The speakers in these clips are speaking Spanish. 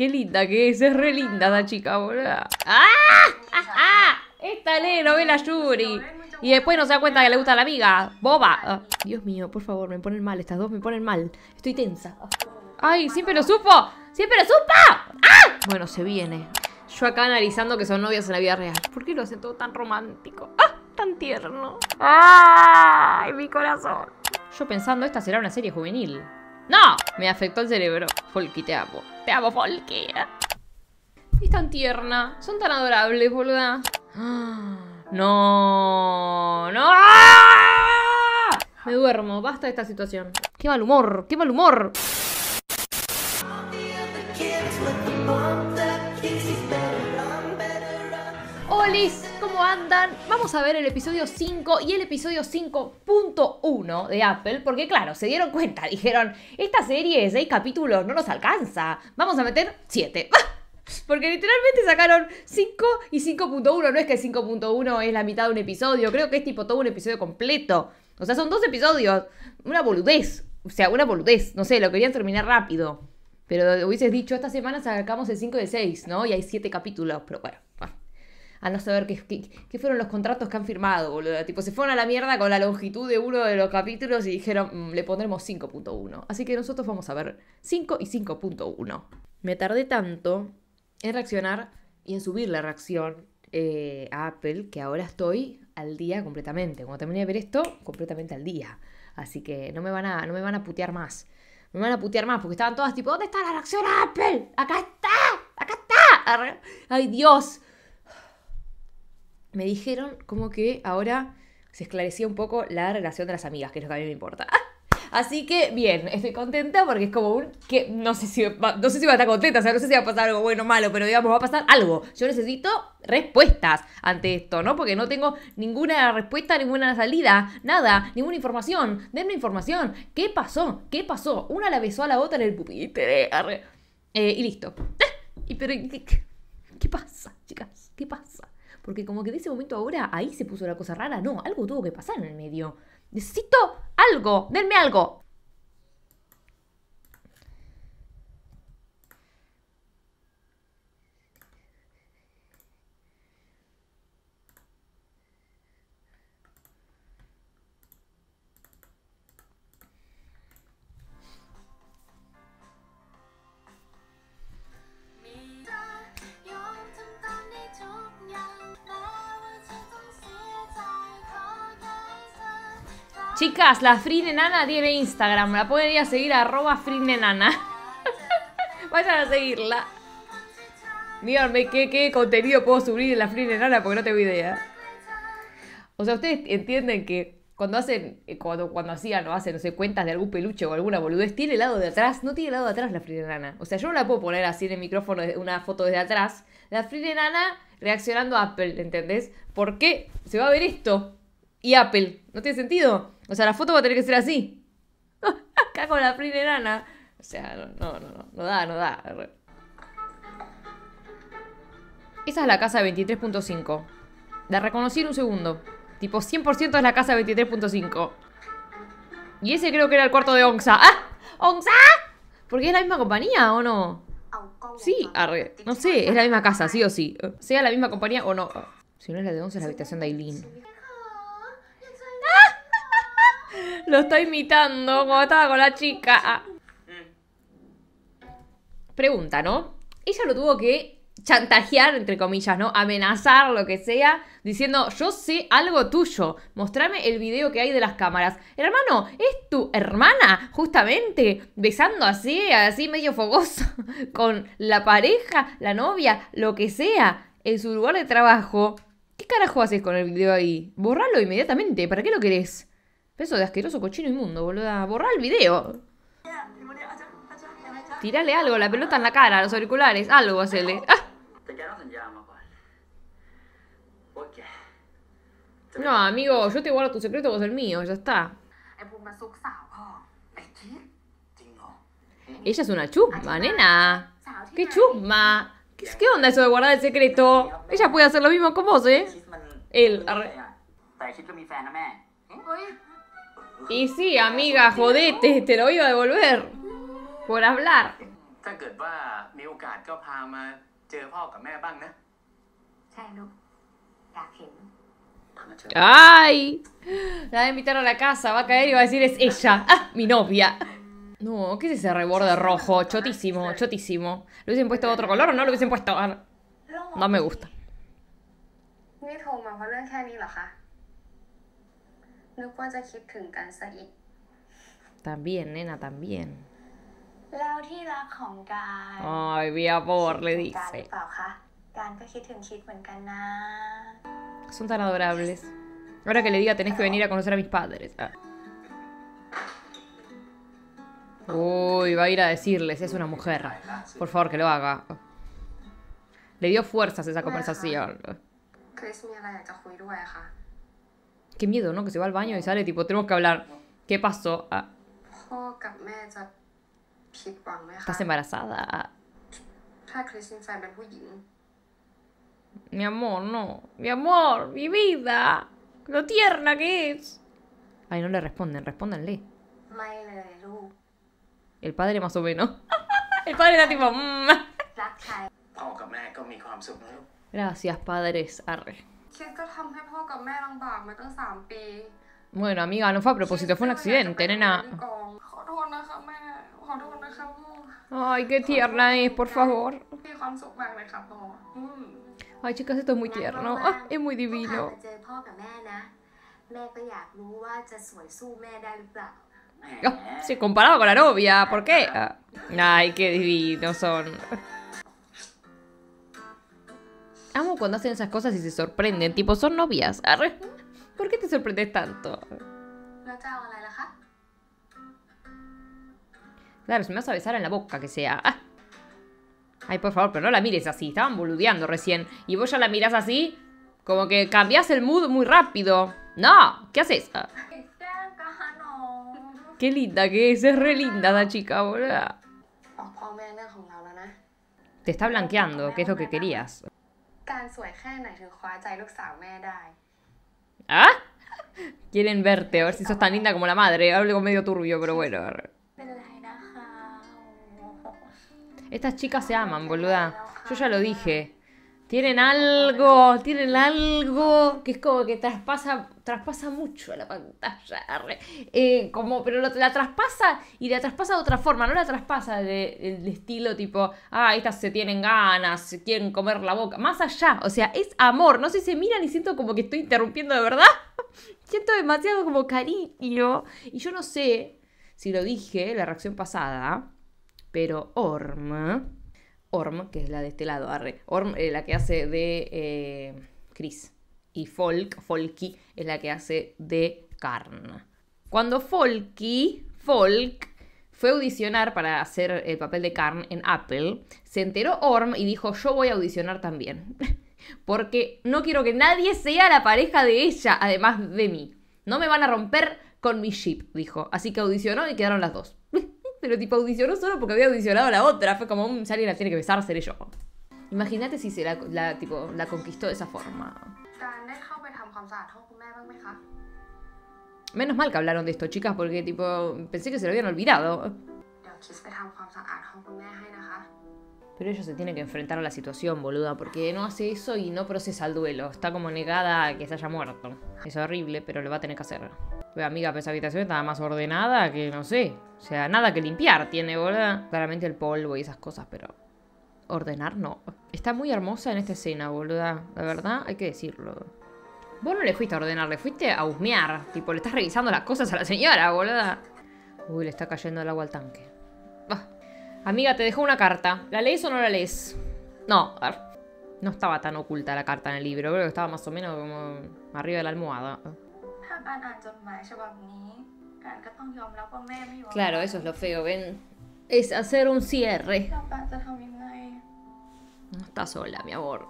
Qué linda que es, es re linda la chica, boludo. ¡Ah! ¡Ah! ¡Ah! Esta lee novela Yuri. Y después no se da cuenta que le gusta la amiga. ¡Boba! Ah, Dios mío, por favor, me ponen mal. Estas dos me ponen mal. Estoy tensa. ¡Ay, siempre lo supo! ¡Siempre lo supo! ¡Ah! Bueno, se viene. Yo acá analizando que son novios en la vida real. ¿Por qué lo hacen todo tan romántico? ¡Ah! Tan tierno. ¡Ay, mi corazón! Yo pensando, esta será una serie juvenil. ¡No! Me afectó el cerebro. Folky, te amo. Te amo, Folky. Es tan tierna. Son tan adorables, boluda. No. No. Me duermo. Basta de esta situación. Qué mal humor. Qué mal humor. Olis, ¿cómo andan? Vamos a ver el episodio 5 y el episodio 5.1 de Apple, porque claro, se dieron cuenta, dijeron, esta serie de 6 capítulos no nos alcanza, vamos a meter 7. Porque literalmente sacaron 5 y 5.1, no es que 5.1 es la mitad de un episodio, creo que es tipo todo un episodio completo. O sea, son dos episodios, una boludez, o sea, una boludez, no sé, lo querían terminar rápido. Pero hubieses dicho, esta semana sacamos el 5 de 6, ¿no? Y hay 7 capítulos, pero bueno. A no saber qué, qué, qué, fueron los contratos que han firmado, boludo. Tipo, se fueron a la mierda con la longitud de uno de los capítulos y dijeron, mmm, le pondremos 5.1. Así que nosotros vamos a ver 5 y 5.1. Me tardé tanto en reaccionar y en subir la reacción eh, a Apple que ahora estoy al día completamente. Cuando termine de ver esto, completamente al día. Así que no me van a, no me van a putear más. Me van a putear más porque estaban todas tipo, ¿dónde está la reacción a Apple? ¡Acá está! ¡Acá está! ¡Ay, Dios! Me dijeron como que ahora se esclarecía un poco la relación de las amigas, que es lo que a mí me importa. Así que bien, estoy contenta porque es como un que no sé si va, no sé si va a estar contenta, o sea, no sé si va a pasar algo bueno o malo, pero digamos va a pasar algo. Yo necesito respuestas ante esto, ¿no? Porque no tengo ninguna respuesta, ninguna salida, nada, ninguna información. Denme información. ¿Qué pasó? ¿Qué pasó? Una la besó a la otra en el pupitre. Eh, y listo. ¿Y pero ¿qué, pasa? Porque como que de ese momento ahora ahí se puso la cosa rara. No, algo tuvo que pasar en el medio. Necesito algo. Denme algo. Chicas, la Nana tiene Instagram. La pueden ir a seguir arroba Nana. Vayan a seguirla. Díganme qué, contenido puedo subir en la Nana porque no tengo idea. O sea, ustedes entienden que cuando hacen, eh, cuando, cuando hacían o hacen, no sé, cuentas de algún peluche o alguna boludez, tiene el lado de atrás, no tiene lado de atrás la Nana. O sea, yo no la puedo poner así en el micrófono una foto desde atrás. La Nana reaccionando a Apple, ¿entendés? ¿Por qué se va a ver esto? Y Apple, ¿no tiene sentido? O sea, la foto va a tener que ser así. Acá con la primerana. O sea, no, no, no, no da, no da. Esa es la casa de 23.5. La reconocí en un segundo. Tipo, 100% es la casa de 23.5. Y ese creo que era el cuarto de Onxa. ¡Ah! ¡Onxa! ¿Porque es la misma compañía o no? Sí, arre. No sé, es la misma casa, sí o sí. Sea la misma compañía o no. Si no es la de Onxa, es la habitación de Aileen. Lo está imitando como estaba con la chica. Pregunta, ¿no? Ella lo tuvo que chantajear, entre comillas, ¿no? Amenazar, lo que sea, diciendo, yo sé algo tuyo, mostrame el video que hay de las cámaras. Hermano, es tu hermana, justamente, besando así, así medio fogoso, con la pareja, la novia, lo que sea, en su lugar de trabajo. ¿Qué carajo haces con el video ahí? Borralo inmediatamente, ¿para qué lo querés? Peso de asqueroso cochino inmundo, boluda. Borra el video. Tírale algo, la pelota en la cara, los auriculares, algo, hacele. ¡Ah! No, amigo, yo te guardo tu secreto, vos el mío, ya está. Ella es una chusma, nena. ¿Qué chusma? ¿Qué, ¿Qué, onda eso de guardar el secreto? Ella puede hacer lo mismo con vos, ¿eh? Él. Arre. Y sí, amiga, jodete, te lo iba a devolver. Por hablar. ถ้าเกิดว่ามีโอกาสก็พามาเจอพ่อกับแม่บ้างนะ ใช่ลูก อยากเห็น ¡Ay! La va a invitar a la casa, va a caer y va a decir es ella. ¡Ah! Mi novia. No, ¿qué es ese reborde rojo? Chotísimo, chotísimo. ¿Le hubiesen puesto otro color o no le hubiesen puesto? Ah, No me gusta. นี่โทรมาเพราะเรื่องแค่นี้เหรอคะ นึกว่าจะคิดถึงกันซะอีก También, nena, también. แล้วที่รักของการ Ay, mi amor, le คิดถึงการหรือ dice. เปล่าคะ การก็คิดถึงคิดเหมือนกันนะ Son tan adorables. Ahora que le diga tenés que venir a conocer a mis padres. Ah. Uy, va a ir a decirles, es una mujer. Por favor, que lo haga. Le dio fuerzas esa conversación. คริสมีอะไรอยากจะคุยด้วยอะค่ะ Qué miedo, ¿no? Que se va al baño y sale tipo, tenemos que hablar. ¿Qué pasó? Ah. Estás embarazada. Mi amor, no. Mi amor, mi vida. Lo tierna que es. Ay, no le responden, respóndanle. El padre más o menos. El padre está tipo... Mm. Gracias, padres. Arre. คิดก็ทำให้พ่อกับแม่ลำบากมาตั้งสามปี Bueno, amiga, no fue a propósito, fue un accidente, nena. ขอโทษนะคะแม่ ขอโทษนะคะพ่อ Ay, qué tierna es, por favor. มีความสุขมากเลยค่ะพ่ออืม Ay, chicas, esto es muy tierno. Ah, es muy พา divino. มาเจอพ่อกับแม่นะ แม่ก็อยากรู้ว่าจะสวยสู้แม่ได้หรือเปล่า Ah, se comparaba con la novia, ¿por qué? Ah. Ay, qué divinos son. Amo cuando hacen esas cosas y se sorprenden. Tipo, son novias. ¿Por qué te sorprendes tanto? Claro, si me vas a besar en la boca, que sea. Ah. Ay, por favor, pero no la mires así. Estaban boludeando recién. Y vos ya la mirás así, como que cambiás el mood muy rápido. No, ¿qué haces? Ah. Qué linda que es, es re linda la chica, boluda. Te está blanqueando, que es lo que querías. การสวยแค่ไหนถึงคว้าใจลูกสาวแม่ได้ ¿Ah? Quieren verte, a ver si sos tan linda como la madre. Hablo medio turbio, pero bueno. เป็นไรนะคะ Estas chicas se aman, boluda. Yo ya lo dije. Tienen algo, tienen algo que es como que traspasa, traspasa mucho la pantalla. Eh, como, pero la traspasa y la traspasa de otra forma, no la traspasa de- del estilo tipo, ah, estas se tienen ganas, quieren comer la boca. Más allá, o sea, es amor. No sé, se miran y siento como que estoy interrumpiendo de verdad. siento demasiado como cariño. Y yo no sé si lo dije la reacción pasada, pero Orm, Orm, que es la de este lado, arre, Orm, eh, la que hace de eh, Chris. Y Folk, Folky, es la que hace de Karn. Cuando Folky, Folk, fue a audicionar para hacer el papel de Karn en Apple, se enteró Orm y dijo, yo voy a audicionar también. Porque no quiero que nadie sea la pareja de ella, además de mí. No me van a romper con mi ship, dijo. Así que audicionó y quedaron las dos. pero tipo audicionó solo porque había audicionado a la otra. Fue como, un, si alguien la tiene que besar, seré yo. Imagínate si se la, la, tipo, la conquistó de esa forma. Menos mal que hablaron de esto, chicas, porque tipo pensé que se lo habían olvidado. Pero ella se tiene que enfrentar a la situación, boluda, porque no hace eso y no procesa el duelo. Está como negada a que se haya muerto. Es horrible, pero lo va a tener que hacer. Pero amiga, pues esa habitación estaba más ordenada que no sé. O sea, nada que limpiar tiene, boluda. Claramente el polvo y esas cosas, pero. Ordenar no. Está muy hermosa en esta escena, boluda. La verdad, hay que decirlo. Vos no le fuiste a ordenar, le fuiste a husmear. Tipo, le estás revisando las cosas a la señora, boluda. Uy, le está cayendo el agua al tanque. Amiga, te dejo una carta. ¿La lees o no la lees? No, a ver. No estaba tan oculta la carta en el libro, creo que estaba más o menos como arriba de la almohada. Claro, eso es lo feo, ven. Es hacer un cierre. No está sola, mi amor.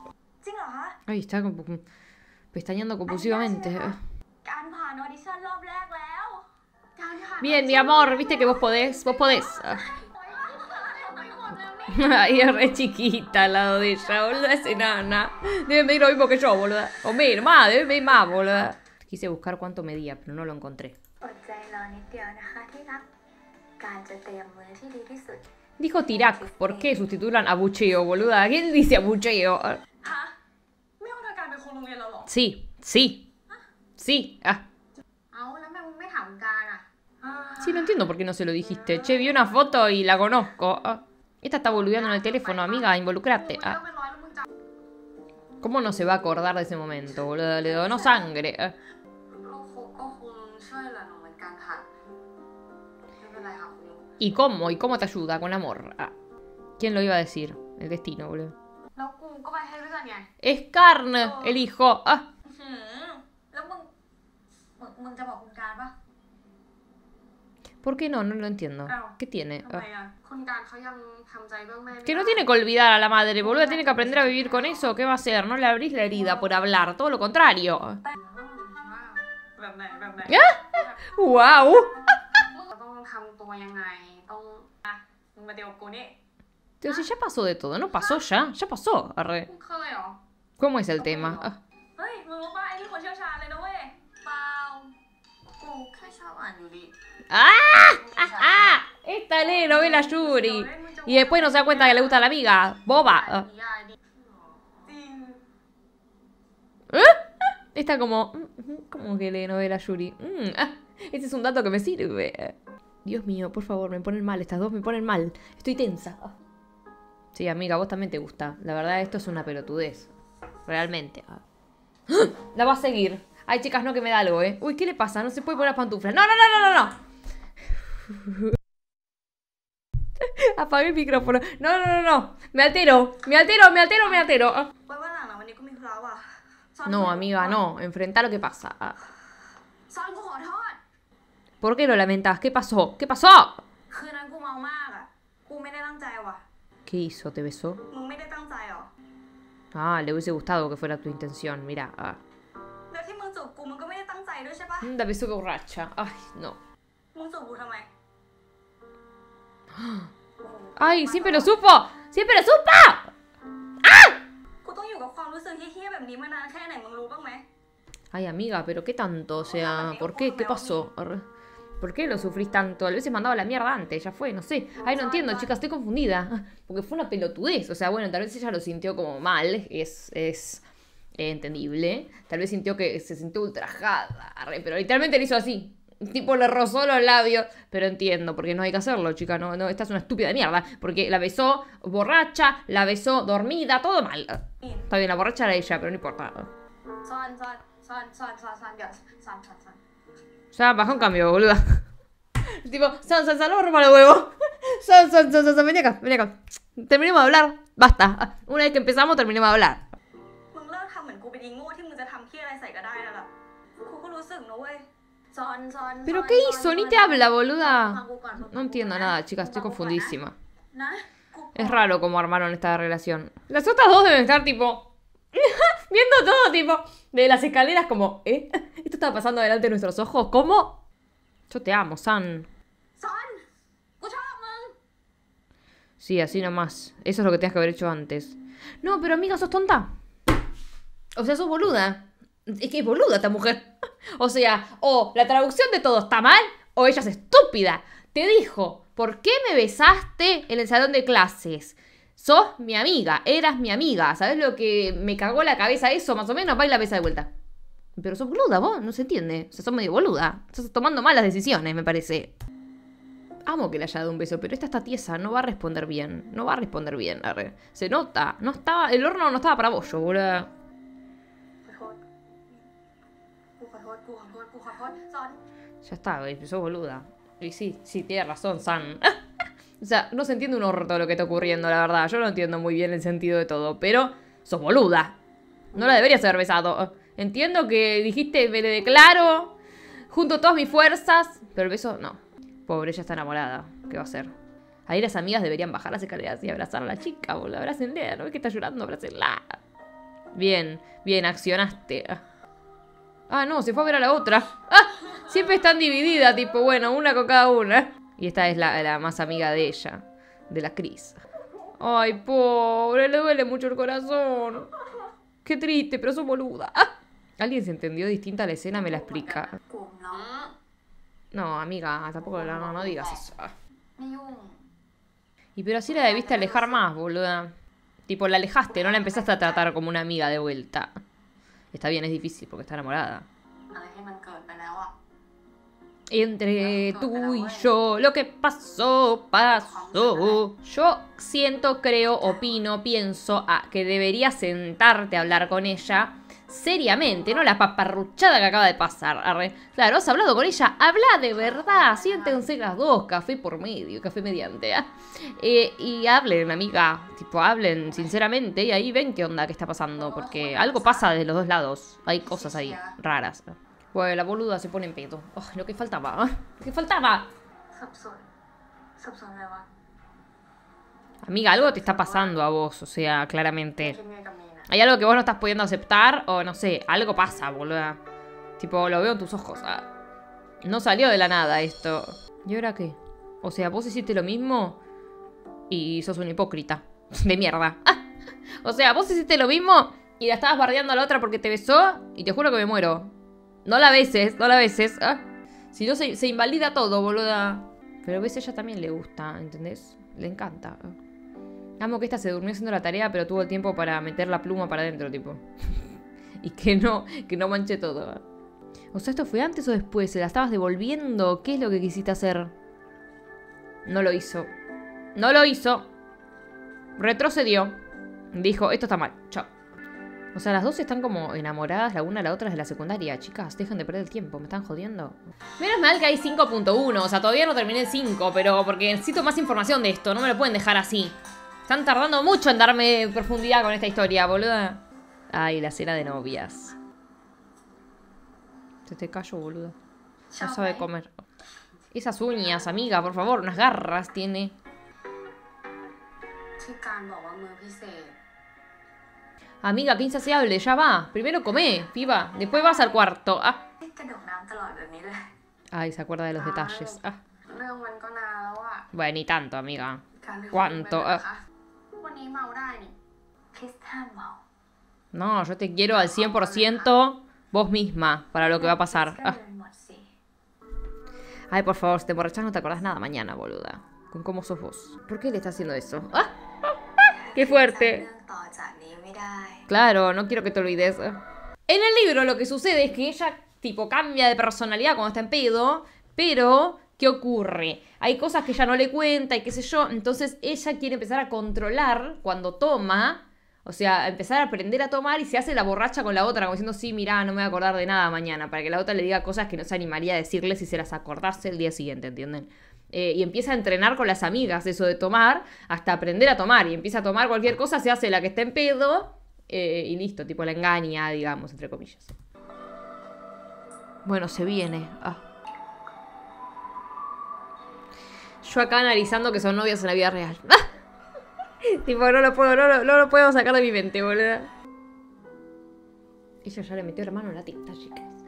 Ay, está como pestañeando compulsivamente. Bien, mi amor, viste que vos podés, vos podés. Ah. Ay, es re chiquita al lado de ella, boluda, es enana. Debe medir lo mismo que yo, boluda. O medir más, debe medir más, boluda. Quise buscar cuánto medía, pero no lo encontré. Dijo Tirak, ¿por qué sustitulan abucheo, boluda? ¿Quién dice abucheo? Ah. Sí, sí, sí. Ah. Sí, no entiendo por qué no se lo dijiste. Che, vi una foto y la conozco. Ah. Esta está boludeando en el teléfono, amiga, involucrate. Ah. ¿Cómo no se va a acordar de ese momento, boludo? Le donó sangre. Ah. ¿Y cómo? ¿Y cómo te ayuda? Con amor. Ah. ¿Quién lo iba a decir? El destino, boludo. Es carne, el hijo. ¿Por qué no? No lo entiendo. ¿Qué tiene? Ah. อ่ะ คุณการเขายังทำใจเรื่องแม่ไม่ Que no ได้ tiene que olvidar a la madre, boluda. Tiene que aprender a vivir con eso. ¿Qué va a hacer? No le abrís la herida por hablar. Todo lo contrario. แบบไหนแบบไหน ¡Wow! เราต้องทำตัวยังไง ต้อง มึงมาเดียวกับกูนี่ Pero si ya pasó de todo, ¿no pasó ya? Ya pasó. Arre. เคยเหรอ ¿Cómo es el tema? Ah. เฮ้ย มึงรู้ป่ะไอ้นี่คนเชี่ยวชาญเลยนะเว้ย เปล่า กูแค่ชอบอ่านอยู่ดี ¡Ah! ¡Ah! Esta lee novela Yuri. Y después no se da cuenta que le gusta la amiga. Boba. ¿Eh? Está como... Mm, mm, como que lee novela Yuri. Este es un dato que me sirve. Dios mío, por favor, me ponen mal. Estas dos me ponen mal. Estoy tensa. Sí, amiga, vos también te gusta. La verdad, esto es una pelotudez. Realmente. Ah. La va a seguir. Ay, chicas, no, que me da algo, ¿eh? Uy, ¿qué le pasa? No se puede poner las pantuflas. ¡No, no, no, no, no! no! No, no, no, no. Me altero, me altero, me altero, me altero. Ah. No, amiga, no. Enfrenta lo que pasa. Ah. ¿Por qué lo lamentas? ¿Qué pasó? ¿Qué pasó? ¿Qué hizo? ¿Te besó? Ah, le hubiese gustado que fuera tu intención, mira. Ah. La besó borracha. Ay, no. ¡Ay! ¡Siempre lo supo! ¡Siempre lo supo! ¡Ah! Ay, amiga, pero qué tanto, o sea, ¿por qué? ¿Qué pasó? ¿Por qué lo sufrís tanto? tal A veces mandaba la mierda antes, ya fue, no sé. Ay, no entiendo, chicas, estoy confundida. Porque fue una pelotudez. O sea, bueno, tal vez ella lo sintió como mal, es, es eh, entendible. Tal vez sintió que se sintió ultrajada, pero literalmente le hizo así tipo le rozó los labios, pero entiendo, porque no hay que hacerlo, chica, no, no, esta es una estúpida de mierda, porque la besó borracha, la besó dormida, todo mal. Está bien, la borracha era ella, pero no importa. Ya, bajó un cambio, boluda. tipo, San, San, San, no rompa los huevos. San, San, San, San, vení acá, vení acá. Terminemos de hablar, basta. Una vez que empezamos, terminemos de hablar. ¿Pero qué hizo? Ni te habla, boluda. No entiendo nada, chicas, estoy confundísima. Es raro cómo armaron esta relación. Las otras dos deben estar tipo. viendo todo, tipo. De las escaleras, como, ¿eh? Esto está pasando delante de nuestros ojos. ¿Cómo? Yo te amo, San. Sí, así nomás. Eso es lo que tenías que haber hecho antes. No, pero amiga, sos tonta. O sea, sos boluda. Es que es boluda esta mujer. O sea, o la traducción de todo está mal, o ella es estúpida. Te dijo, ¿por qué me besaste en el salón de clases? Sos mi amiga, eras mi amiga. ¿Sabes lo que me cagó la cabeza eso? Más o menos, va la besa de vuelta. Pero sos boluda, vos, no se entiende. O sea, sos medio boluda. Estás tomando malas decisiones, me parece. Amo que le haya dado un beso, pero esta está tiesa, no va a responder bien. No va a responder bien, arre. Se nota. No estaba. El horno no estaba para bollo, boludo. Ya está, sos boluda. Y sí, sí, tiene razón, San. o sea, no se entiende un orto lo que está ocurriendo, la verdad. Yo no entiendo muy bien el sentido de todo, pero sos boluda. No la deberías haber besado. Entiendo que dijiste, me le declaro, junto todas mis fuerzas, pero el beso no. Pobre, ella está enamorada. ¿Qué va a hacer? Ahí las amigas deberían bajar las escaleras y abrazar a la chica, boludo. Abrácenle, ¿no ves que está llorando? Abrácenla. Bien, bien, accionaste. Ah, no, se fue a ver a la otra. ¡Ah! Siempre están divididas, tipo, bueno, una con cada una. Y esta es la, la más amiga de ella, de la Cris. Ay, pobre, le duele mucho el corazón. Qué triste, pero son boluda. ¡Ah! ¿Alguien se entendió distinta la escena? Me la explica. No, amiga, tampoco no, no digas eso. Ah. Y pero así la debiste alejar más, boluda. Tipo, la alejaste, no la empezaste a tratar como una amiga de vuelta. Está bien, es difícil porque está enamorada. Entre tú y yo, lo que pasó, pasó. Yo siento, creo, opino, pienso a que deberías sentarte a hablar con ella seriamente, no la paparruchada que acaba de pasar. Claro, has hablado con ella, habla de verdad, siéntense las dos, café por medio, café mediante. Ah. Eh, y hablen, amiga, tipo, hablen sinceramente y ahí ven qué onda que está pasando, porque algo pasa de los dos lados, hay cosas ahí raras. Bueno, la boluda se pone en pedo. Oh, lo que faltaba, ¿eh? lo que faltaba. Amiga, algo te está pasando a vos, o sea, claramente. Hay algo que vos no estás pudiendo aceptar o no sé, algo pasa, boluda. Tipo, lo veo en tus ojos. Ah, no salió de la nada esto. ¿Y ahora qué? O sea, vos hiciste lo mismo y sos un hipócrita. De mierda. O sea, vos hiciste lo mismo y la estabas bardeando a la otra porque te besó y te juro que me muero. No la beses, no la beses. Ah. Si no, se, se invalida todo, boluda. Pero a veces ella también le gusta, ¿entendés? Le encanta. Ah. Amo que esta se durmió haciendo la tarea, pero tuvo el tiempo para meter la pluma para adentro, tipo. y que no, que no manche todo. O sea, ¿esto fue antes o después? ¿Se la estabas devolviendo? ¿Qué es lo que quisiste hacer? No lo hizo. No lo hizo. Retrocedió. Dijo, esto está mal. Chao. O sea, las dos están como enamoradas la una a la otra de la secundaria. Chicas, dejen de perder el tiempo, me están jodiendo. Menos mal que hay 5.1, o sea, todavía no terminé el 5, pero porque necesito más información de esto, no me lo pueden dejar así. Están tardando mucho en darme profundidad con esta historia, boluda. Ay, la cena de novias. Te te callo, boluda. No sabe comer. Esas uñas, amiga, por favor, unas garras tiene. Amiga, qué insaciable, ya va. Primero comé, piba. Después vas al cuarto. Ah. Ay, se acuerda de los detalles. Ah. Bueno, ni tanto, amiga. ¿Cuánto? No, yo te quiero al 100% vos misma para lo que va a pasar. Ah. Ay, por favor, si te emborrachas no te acordás nada mañana, boluda. Con cómo sos vos. ¿Por qué le estás haciendo eso? ¡Ah! ¡Qué fuerte! Claro, no quiero que te olvides. Ah. En el libro lo que sucede es que ella, tipo, cambia de personalidad cuando está en pedo, pero ¿qué ocurre? Hay cosas que ella no le cuenta y qué sé yo, entonces ella quiere empezar a controlar cuando toma, o sea, empezar a aprender a tomar y se hace la borracha con la otra, como diciendo, sí, mirá, no me voy a acordar de nada mañana, para que la otra le diga cosas que no se animaría a decirle si se las acordase el día siguiente, ¿entienden? Eh, y empieza a entrenar con las amigas eso de tomar, hasta aprender a tomar, y empieza a tomar cualquier cosa, se hace la que está en pedo, eh, y listo, tipo la engaña, digamos, entre comillas. Bueno, se viene. Ah. Yo acá analizando que son novias en la vida real. tipo, no lo puedo, no no lo puedo sacar de mi mente, boludo. Ella ya le metió la mano en la tinta, chicas.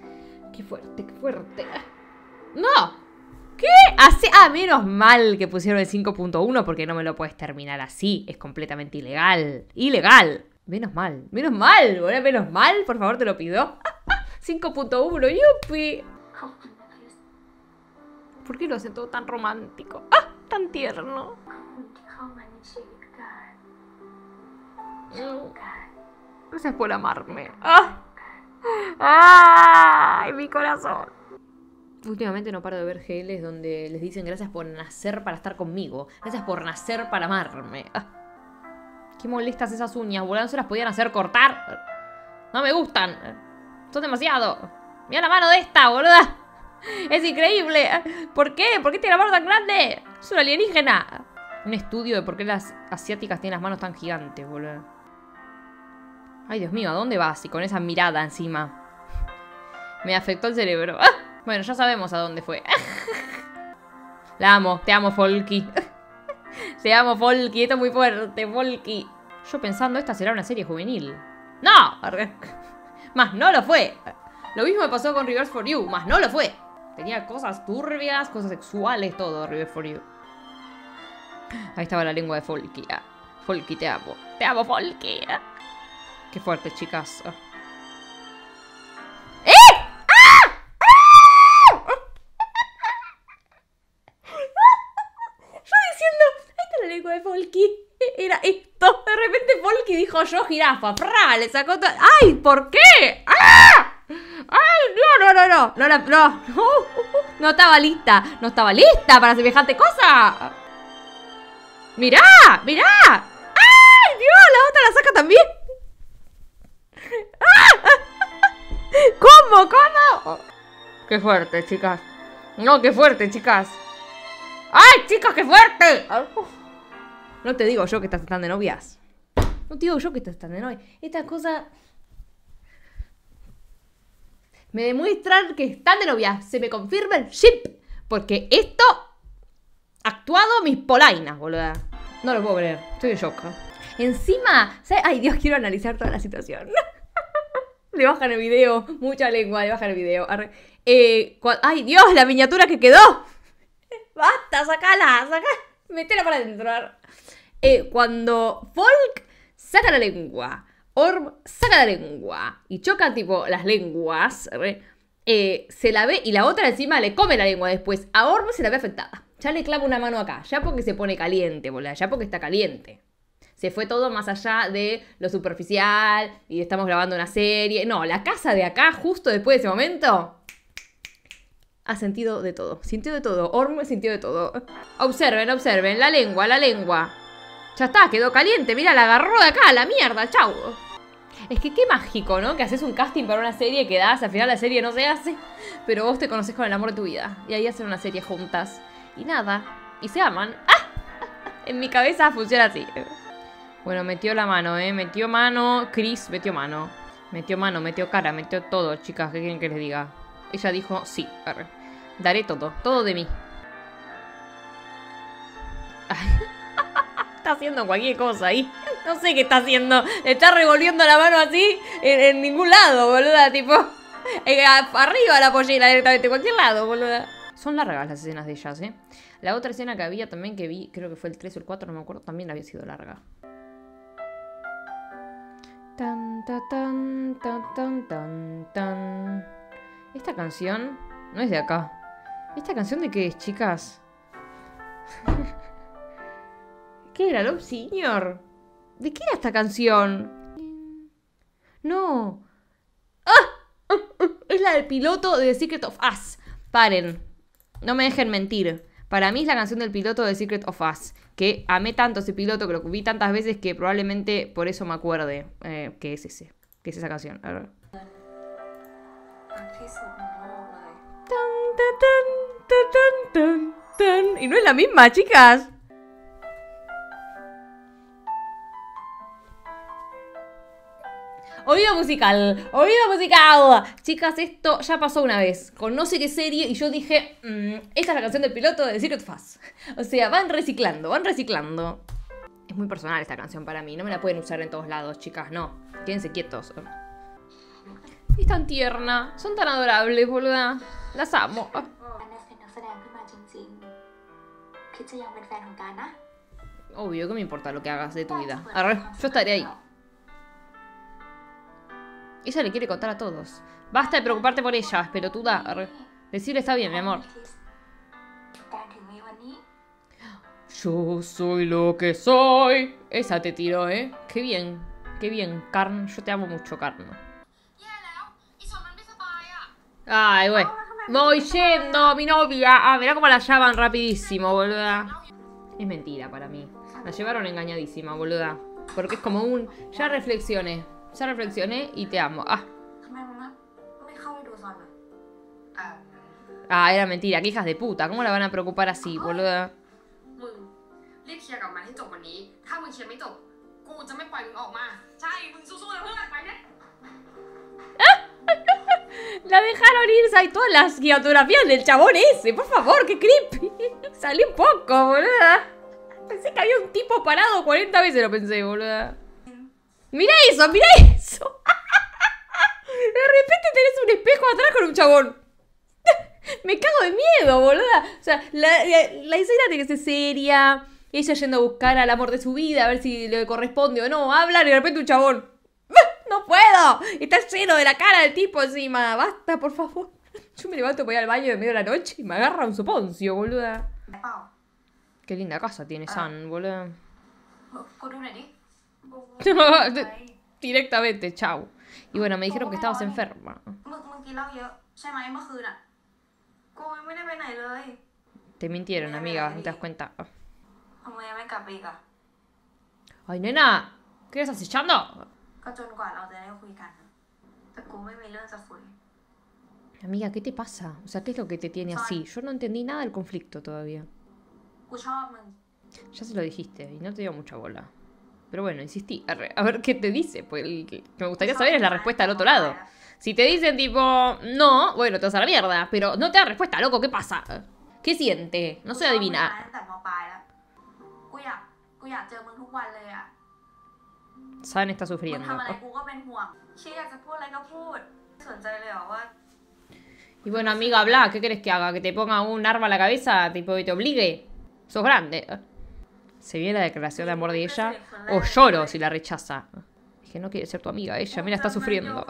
Qué fuerte, qué fuerte. ¡No! ¿Qué? Así, ah, menos mal que pusieron el 5.1 porque no me lo puedes terminar así. Es completamente ilegal. Ilegal. Menos mal. Menos mal, boludo. Menos mal. Por favor, te lo pido. 5.1. Yupi. ¿Por qué lo hace todo tan romántico? ¡Ah! Tan tierno. Gracias por amarme. ¡Ah! ¡Ay, mi corazón! Últimamente no paro de ver GLs donde les dicen gracias por nacer para estar conmigo. Gracias por nacer para amarme. Ah. Qué molestas esas uñas, boludo. No se las podían hacer cortar. No me gustan. Son demasiado. Mira la mano de esta, boluda. Es increíble. ¿Por qué? ¿Por qué tiene la mano tan grande? Es una alienígena. Un estudio de por qué las asiáticas tienen las manos tan gigantes, boludo. Ay, Dios mío, ¿a dónde vas? Y con esa mirada encima. Me afectó el cerebro. Bueno, ya sabemos a dónde fue. La amo, te amo, Folky. Te amo, Folky. Esto es muy fuerte, Folky. Yo pensando, esta será una serie juvenil. ¡No! Más no lo fue. Lo mismo me pasó con Reverse for You, más no lo fue. Tenía cosas turbias, cosas sexuales, todo Reverse for You. Ahí estaba la lengua de Folky. Ah, Folky, te amo. Te amo, Folky. Ah. Qué fuerte, chicas. Ah. Era esto. De repente Polky dijo yo jirafa. ¡Fra! Le sacó todo. ¡Ay! ¿Por qué? ¡Ah! ¡Ay! No, no, no, no. No, no. No, no estaba lista. No estaba lista para semejante cosa. ¡Mirá! ¡Mirá! ¡Ay! Dios! La otra la saca también. ¿Cómo? ¿Cómo? Qué fuerte, chicas. No, qué fuerte, chicas. ¡Ay, chicas, qué fuerte! No te digo yo que estás tan de novias. No te digo yo que estás tan de novias. Estas cosas me demuestran que están de novias. Se me confirma el ship. Porque esto actuado mis polainas, boluda. No lo puedo creer. Estoy en shock. Encima, ¿sabes? Ay, Dios, quiero analizar toda la situación. le bajan el video. Mucha lengua, le bajan el video. Eh, ay, Dios, la miniatura que quedó. Basta, sacala, sacala. Metela para adentro. Eh, cuando Folk saca la lengua, Orm saca la lengua y chocan tipo las lenguas, eh, se la ve y la otra encima le come la lengua después. A Orm se la ve afectada. Ya le clava una mano acá, ya porque se pone caliente, boludo, ya porque está caliente. Se fue todo más allá de lo superficial y estamos grabando una serie. No, la casa de acá, justo después de ese momento, ha sentido de todo. Sintió de todo. Orm sintió de todo. Observen, observen. La lengua, la lengua. Ya está, quedó caliente. Mira, la agarró de acá, la mierda, chau. Es que qué mágico, ¿no? Que haces un casting para una serie que das, al final la serie no se hace, pero vos te conoces con el amor de tu vida. Y ahí hacen una serie juntas. Y nada. Y se aman. ¡Ah! En mi cabeza funciona así. Bueno, metió la mano, ¿eh? Metió mano. Chris metió mano. Metió mano, metió cara, metió todo, chicas. ¿Qué quieren que les diga? Ella dijo, sí, daré todo, todo de mí. Está haciendo cualquier cosa ahí. No sé qué está haciendo. Está revolviendo la mano así en, en ningún lado, boluda. Tipo, eh, arriba la pollera directamente, cualquier lado, boluda. Son largas las escenas de ellas, ¿eh? La otra escena que había también que vi, creo que fue el 3 o el 4, no me acuerdo, también había sido larga. Tan, ta, tan, tan, tan, tan, tan. Esta canción no es de acá. ¿Esta canción de qué es, chicas? ¿Qué era Love Senior? ¿De qué era esta canción? No. ¡Ah! Es la del piloto de The Secret of Us. Paren. No me dejen mentir. Para mí es la canción del piloto de Secret of Us, que amé tanto ese piloto, que lo vi tantas veces que probablemente por eso me acuerde eh, que es ese, que es esa canción. A ver. Y no es la misma, chicas. Oído musical, oído musical. Chicas, esto ya pasó una vez con no sé qué serie y yo dije, esta es la canción del piloto de Secret Fuzz. O sea, van reciclando, van reciclando. Es muy personal esta canción para mí, no me la pueden usar en todos lados, chicas, no. Quédense quietos. Es tan tierna, son tan adorables, boluda. Las amo. Obvio que me importa lo que hagas de tu vida. Arre, yo estaré ahí. Ella le quiere contar a todos. Basta de preocuparte por ella, pelotuda. Decirle está bien, mi amor. Yo soy lo que soy. Esa te tiró, ¿eh? Qué bien, qué bien, Carn. Yo te amo mucho, Carn. Ay, güey. Voy yendo, mi novia. Ah, mirá cómo la llaman rapidísimo, boluda. Es mentira para mí. La llevaron engañadísima, boluda. Porque es como un... Ya reflexioné se reflexione y te amo. Ah. Ah, era mentira, que hijas de puta. ¿Cómo la van a preocupar así, boluda? La dejaron irse hay todas las guiatografías del chabón ese. Por favor, qué creepy. Salí un poco, boluda. Pensé que había un tipo parado 40 veces, lo pensé, boluda. Mira eso, mira eso. De repente tenés un espejo atrás con un chabón. Me cago de miedo, boluda. O sea, la, la, la tiene que ser seria. Ella yendo a buscar al amor de su vida, a ver si le corresponde o no. Hablan y de repente un chabón. ¡No puedo! Está lleno de la cara del tipo encima. Basta, por favor. Yo me levanto, voy al baño de medio de la noche y me agarra un soponcio, boluda. Qué linda casa tiene San, boluda. กูดูหน่อยดิ Directamente, chau. Y bueno, me dijeron que estabas enferma. มึงมึงกินเหล้าเยอะ ใช่ไหมเมื่อคืนอ่ะ กูยังไม่ได้ไปไหนเลย Te mintieron, amiga, ¿no te das cuenta? ทำไมยังไม่กลับไปอีกอะ Ay, nena, ¿qué estás echando? ก็จนกว่าเราจะได้คุยกัน แต่กูไม่มีเรื่องจะคุย Amiga, ¿qué te pasa? O sea, ¿qué es lo que te tiene así? Yo no entendí nada del conflicto todavía. กูชอบมึง Ya se lo dijiste y no te dio mucha bola. Pero bueno, insistí. A ver qué te dice. Pues me gustaría saber es la respuesta al otro lado. Si te dicen tipo, no, bueno, te vas a la mierda. Pero no te da respuesta, loco, ¿qué pasa? ¿Qué siente? No soy adivina. San está sufriendo. Y bueno, amiga, habla, ¿qué querés que haga? ¿Que te ponga un arma a la cabeza? Tipo, y te obligue. Sos grande se viene la declaración de amor de ella o lloro si la rechaza. Es que no quiere ser tu amiga, ella, mira, está sufriendo.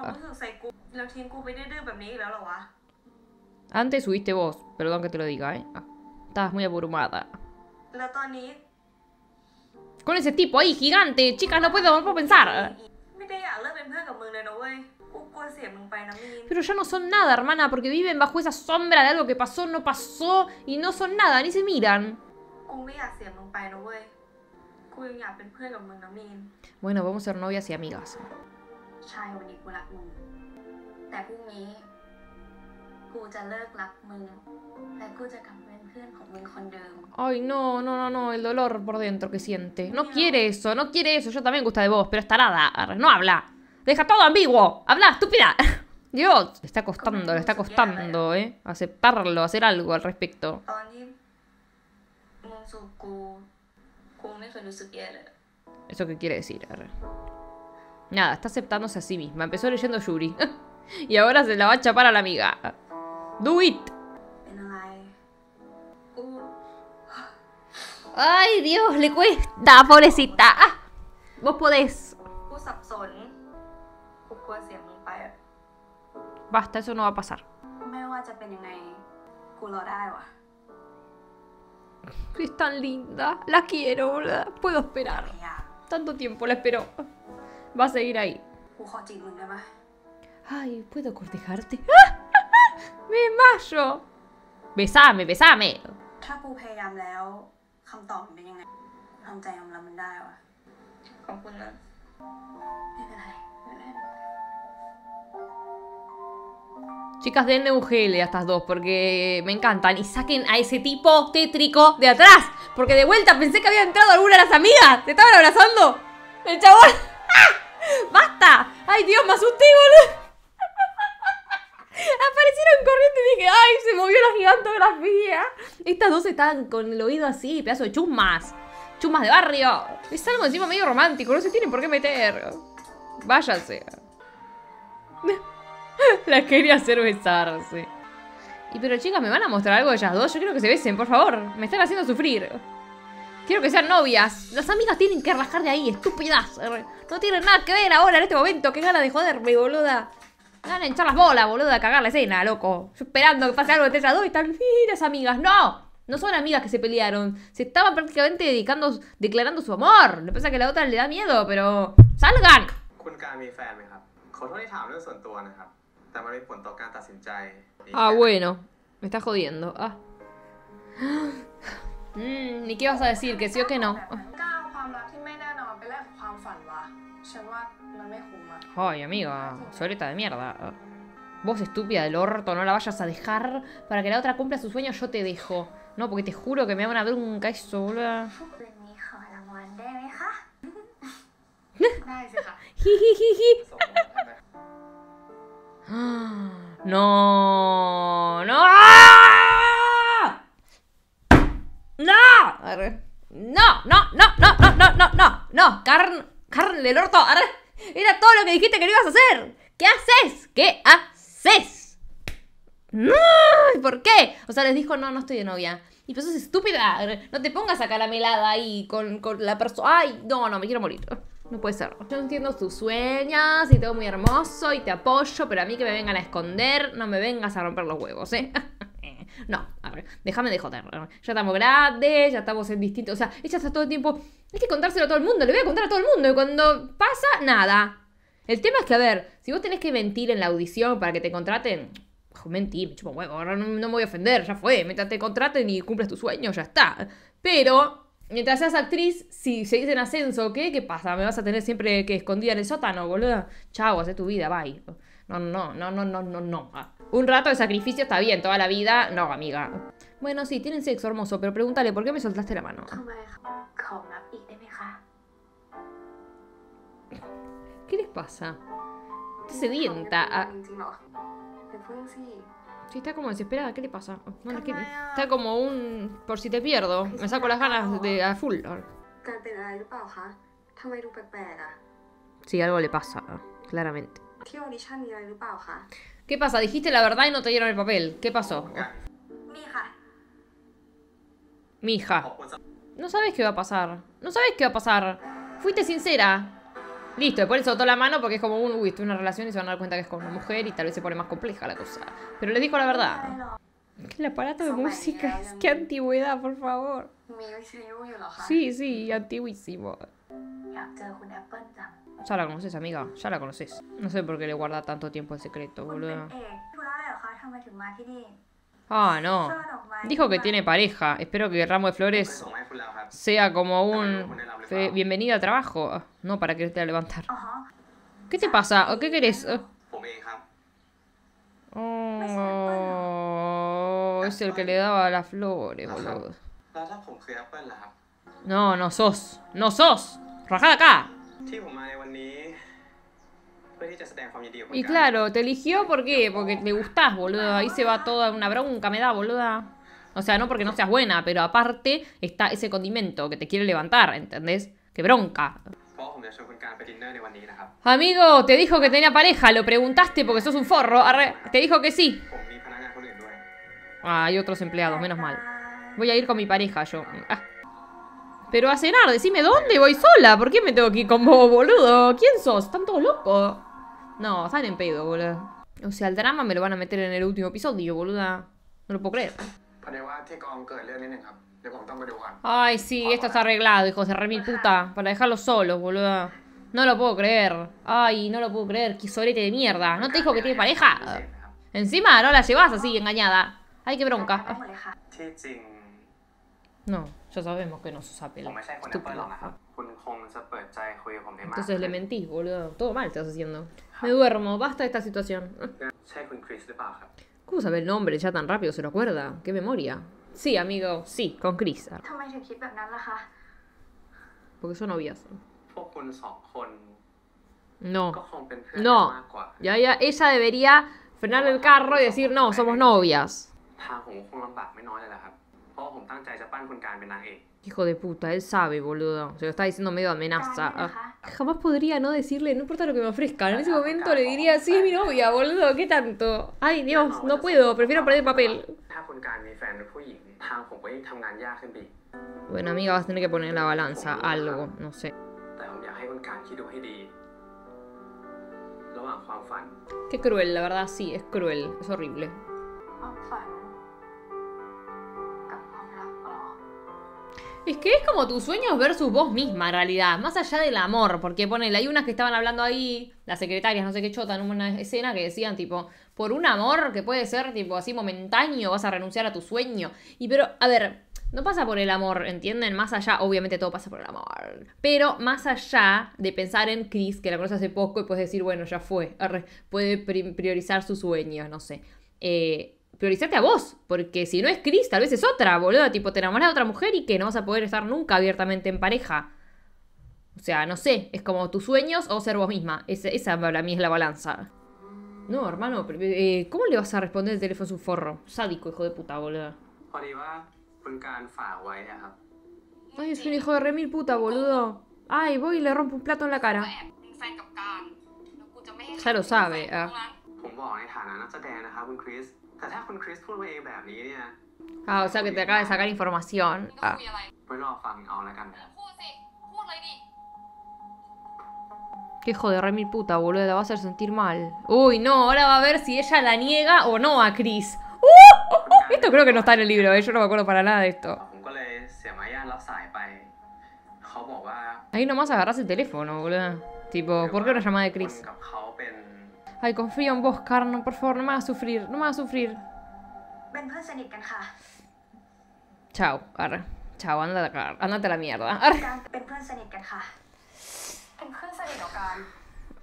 Antes subiste vos, perdón que te lo diga, ¿eh? Ah, estabas muy abrumada. Con ese tipo ahí, gigante, chicas, no puedo, no puedo pensar. Pero ya no son nada, hermana, porque viven bajo esa sombra de algo que pasó, no pasó y no son nada, ni se miran. กูไม่อยากเสียมึงไปนะเว้ย กูยังอยากเป็นเพื่อนกับมึงนะมีน Bueno, vamos a ser novias y amigas. ใช่วันนี้กูรักมึง แต่พรุ่งนี้ กูจะเลิกรักมึง และกูจะกลับเป็นเพื่อนของมึงคนเดิม Ay, no, no, no, no, el dolor por dentro que siente. No quiere eso, no quiere eso. Yo también gusta de vos, pero es tarada. Arre, No habla. Deja todo ambiguo. Habla, estúpida. Dios, le está costando, le está costando, ¿eh? Aceptarlo, hacer algo al respecto. ตอนที่ ¿Eso qué quiere decir? Arre? Nada, está aceptándose a sí misma. Empezó leyendo Yuri. y ahora se la va a chapar a la amiga. Do it. Ay, Dios, le cuesta, pobrecita. Ah, vos podés. Basta, eso no va a pasar. Es tan linda. La quiero, la puedo esperar. Tanto tiempo la espero. Va a seguir ahí. Ay, ¿puedo cortejarte? ¡Me mayo! ¡Besame, besame! Chicas, denle un gel a estas dos porque me encantan. Y saquen a ese tipo tétrico de atrás. Porque de vuelta pensé que había entrado alguna de las amigas. ¿Se estaban abrazando? El chabón. ¡Ah! ¡Basta! ¡Ay, Dios, me asusté, boludo! Aparecieron corriendo y dije, ¡ay, se movió la gigantografía! Estas dos estaban con el oído así, pedazo de chusmas. Chusmas de barrio. Es algo encima medio romántico, no se tienen por qué meter. Váyanse. La quería hacer besarse. Y pero chicas, ¿me van a mostrar algo de ellas dos? Yo quiero que se besen, por favor. Me están haciendo sufrir. Quiero que sean novias. Las amigas tienen que rajar de ahí, estúpidas. No tienen nada que ver ahora en este momento. Qué gana de joderme, boluda. A hinchar las bolas, boluda, a cagar la escena, loco. Yo esperando que pase algo entre ellas dos y están miras amigas. No, no son amigas que se pelearon. Se estaban prácticamente dedicando, declarando su amor. Lo que pasa es que la otra le da miedo, pero... ¡Salgan! คุณการมีแฟนไหมครับ ขอโทษที่ถามเรื่องส่วนตัวนะครับ แต่มันมีผลต่อการตัดสินใจมี Ah, แฟน bueno. Me está jodiendo. Ah. Mm, ¿Y qué vas a decir? ¿Que sí o que no? ก้าวความรักที่ไม่แน่นอนไปแลกกับความฝันวะ ฉันว่ามันไม่คุ้มอะ Ay, amiga. Soleta de mierda. Vos, estúpida del orto, no la vayas a dejar. Para que la otra cumpla su sueño, yo te dejo. No, porque te juro que me da una bronca eso, boludo. คืนนี้ขอรางวัลได้ไหมคะ ได้สิค่ะ Jijijiji. ส่งให้ไหม No, no. No. Arre. No, no, no, no, no, no, no, no, no. Carne, carne del orto. Arre. Era todo lo que dijiste que no ibas a hacer. ¿Qué haces? ¿Qué haces? No, ¿por qué? O sea, les dijo, no, no estoy de novia. Y pues sos estúpida. Arre. No te pongas a caramelada ahí con, con la persona. Ay, no, no, me quiero morir. No puede ser. Yo entiendo tus sueños y todo muy hermoso y te apoyo, pero a mí que me vengan a esconder, no me vengas a romper los huevos, ¿eh? No, a ver, déjame de joder. Ya estamos grandes, ya estamos en distintos. O sea, ella está todo el tiempo Hay que contárselo a todo el mundo, le voy a contar a todo el mundo. Y cuando pasa, nada. El tema es que, a ver, si vos tenés que mentir en la audición para que te contraten, mentir, me chupo huevo, ahora no, no me voy a ofender, ya fue. Mientras te contraten y cumples tu sueño, ya está. Pero, mientras seas actriz, si seguís en ascenso, ¿qué? ¿Qué pasa? ¿Me vas a tener siempre que escondida en el sótano, boluda? Chao, hace tu vida, bye. No, no, no, no, no, no, no. Ah. Un rato de sacrificio está bien, toda la vida, no, amiga. Bueno, sí, tienen sexo hermoso, pero pregúntale, ¿por qué me soltaste la mano? ¿Qué les pasa? Está sedienta. Ah. Sí, está como desesperada. ¿Qué le pasa? Está como un... Por si te pierdo. Me saco las ganas de a full. Sí, algo le pasa, claramente. ¿Qué pasa? Dijiste la verdad y no te dieron el papel. ¿Qué pasó? Mi hija. No sabes qué va a pasar. No sabes qué va a pasar. Fuiste sincera. Listo, después le soltó la mano porque es como un, uy, estoy en una relación y se van a dar cuenta que es con una mujer y tal vez se pone más compleja la cosa. Pero le dijo la verdad. El aparato de música, es que antigüedad, por favor. Sí, sí, antiguísimo. Ya la conoces, amiga, ya la conoces. No sé por qué le guarda tanto tiempo el secreto, boludo. Ah, no. Dijo que tiene pareja. Espero que Ramo de Flores sea como un... Bienvenida a trabajo. Ah, no, para que te levantar. ¿Qué te pasa? ¿Qué querés? Ah. Oh, es el que le daba las flores, boludo. No, no sos. No sos. Rajá acá. Y claro, te eligió porque. Porque le gustás, boludo. Ahí se va toda una bronca, me da, boluda. O sea, no porque no seas buena, pero aparte está ese condimento que te quiere levantar, ¿entendés? ¡Qué bronca! Amigo, te dijo que tenía pareja, lo preguntaste porque sos un forro. Te dijo que sí. Ah, hay otros empleados, menos mal. Voy a ir con mi pareja yo. Ah. Pero a cenar, decime dónde voy sola. ¿Por qué me tengo que ir con vos, boludo? ¿Quién sos? Están todos locos. No, están en pedo, boludo. O sea, el drama me lo van a meter en el último episodio, boluda. No lo puedo creer. Ay, sí, esto está arreglado, hijo. de re mil puta. Para dejarlo solo, boluda. No lo puedo creer. Ay, no lo puedo creer. Quisorete de mierda. ¿No te dijo que tiene pareja? Encima no la llevas así, engañada. Ay, qué bronca. No, ya sabemos que no sos apel. Estúpido. Entonces le mentís, boludo. Todo mal te estás haciendo. Me duermo, basta de esta situación. ¿Cómo sabe el nombre? Ya tan rápido se lo acuerda. ¡Qué memoria! Sí, amigo, sí, con Chris. Porque son novias. No. No. Ya, ya, ella debería frenar el carro y decir, no, somos novias. Ah, Hijo de puta, él sabe, boludo. Se lo está diciendo medio amenaza. Ah, jamás podría no decirle, no importa lo que me ofrezcan. En ese momento le diría, sí, es mi novia, boludo, ¿qué tanto? Ay, Dios, no puedo, prefiero perder papel. Bueno, amiga, vas a tener que poner la balanza, algo, no sé. Qué cruel, la verdad, sí, es cruel, es horrible. Es que es como tus sueños versus vos misma, en realidad, más allá del amor, porque ponele, hay unas que estaban hablando ahí, las secretarias, no sé qué chota, en una escena que decían, tipo, por un amor que puede ser, tipo, así momentáneo, vas a renunciar a tu sueño. Y pero, a ver, no pasa por el amor, ¿entienden? Más allá, obviamente todo pasa por el amor, pero más allá de pensar en Chris, que la conoce hace poco, y puedes decir, bueno, ya fue, puede pri- priorizar sus sueños, no sé. Eh, priorizate a vos, porque si no es Chris, tal vez es otra, boludo, tipo te enamoras de otra mujer y que no vas a poder estar nunca abiertamente en pareja. O sea, no sé, es como tus sueños o ser vos misma. Es, esa para mí es la balanza. No, hermano, pero, eh, ¿cómo le vas a responder el teléfono a su forro? Sádico, hijo de puta, boludo. Ay, es un hijo de remil puta, boludo. Ay, voy y le rompo un plato en la cara. Ya lo sabe, ah. ¿eh? งนั้น ผมบอกในฐานะนักแสดงนะครับคุณคริส แต่ถ้าคุณคริสพูดมาเองแบบนี้เนี่ย Ah, o sea que te acaba de sacar información. มึงต้อง Ah. คุยอะไร ไว้รอฟังเอาแล้วกันครับ พูดสิ พูดเลยดิ Qué hijo de remil puta, boludo, la va a hacer sentir mal. Uy, no, ahora va a ver si ella la niega o no a Chris. ¡Uh! Esto creo que no está en el libro, ¿eh? yo no me acuerdo para nada de esto. ผมก็เลยเสียมารยาทรับสายไป เขาบอกว่า Ahí nomás agarras el teléfono, boludo. Tipo, ¿por qué una llamada de คุ Chris? Ay, confío en vos, Carno, por favor, no me hagas sufrir, no me hagas sufrir. Chao, Carno. Chao, ándate, ándate a la mierda.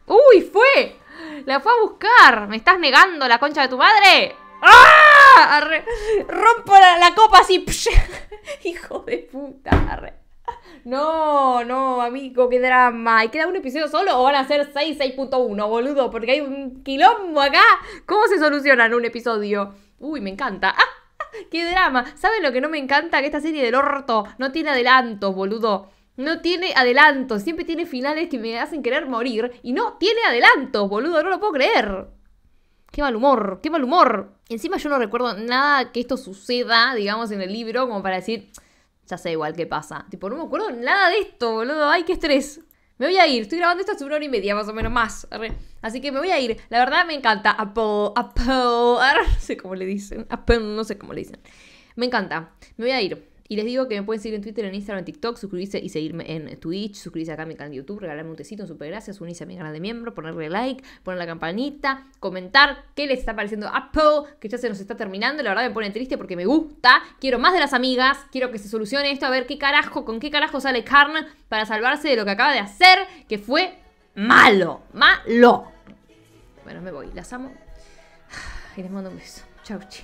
¡Uy, fue! ¡La fue a buscar! ¿Me estás negando la concha de tu madre? ¡Ah! Arre. Rompo la, la, copa así. Hijo de puta. Arre. No, no, amigo, qué drama. ¿Y queda un episodio solo o van a ser 6, 6.1, boludo? Porque hay un quilombo acá. ¿Cómo se soluciona en un episodio? Uy, me encanta. ¡Qué drama! ¿Saben lo que no me encanta? Que esta serie del orto no tiene adelantos, boludo. No tiene adelantos. Siempre tiene finales que me hacen querer morir. Y no tiene adelantos, boludo. No lo puedo creer. Qué mal humor, qué mal humor. Encima yo no recuerdo nada que esto suceda, digamos, en el libro, como para decir, ya sé igual qué pasa. Tipo, no me acuerdo nada de esto, boludo. Ay, qué estrés. Me voy a ir. Estoy grabando esto hace una hora y media, más o menos más. Así que me voy a ir. La verdad me encanta. Apple, Apple. No sé cómo le dicen. Apple, no sé cómo le dicen. Me encanta. Me voy a ir. Y les digo que me pueden seguir en Twitter, en Instagram, en TikTok, suscribirse y seguirme en Twitch, suscribirse acá a mi canal de YouTube, regalarme un tecito, super gracias, unirse a mi canal de miembro, ponerle like, poner la campanita, comentar qué les está pareciendo Apple, que ya se nos está terminando, la verdad me pone triste porque me gusta, quiero más de las amigas, quiero que se solucione esto, a ver qué carajo, con qué carajo sale Karn para salvarse de lo que acaba de hacer, que fue malo, malo. Bueno, me voy, las amo y les mando un beso. Chau, chi.